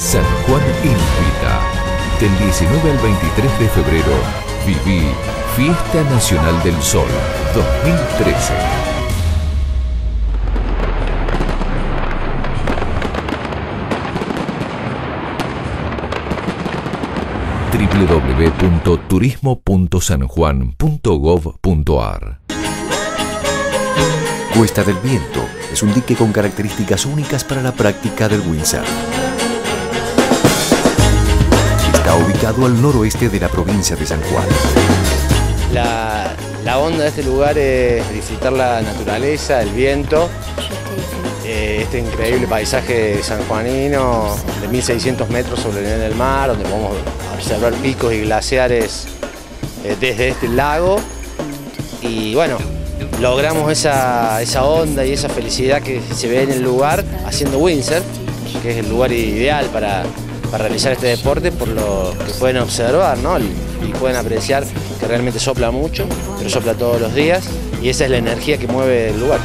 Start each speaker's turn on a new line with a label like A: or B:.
A: San Juan invita. Del 19 al 23 de febrero, viví Fiesta Nacional del Sol 2013. www.turismo.sanjuan.gov.ar
B: Cuesta del Viento es un dique con características únicas para la práctica del windsurf. Al noroeste de la provincia de San Juan.
C: La, onda de este lugar es disfrutar la naturaleza, el viento, eh, este increíble paisaje sanjuanino de 1600 metros sobre el nivel del mar, donde podemos observar picos y glaciares eh, desde este lago. Y bueno, logramos esa, esa onda y esa felicidad que se ve en el lugar haciendo windsurf, que es el lugar ideal para, para realizar este deporte por lo que pueden observar ¿no? y pueden apreciar que realmente sopla mucho, pero sopla todos los días y esa es la energía que mueve el lugar.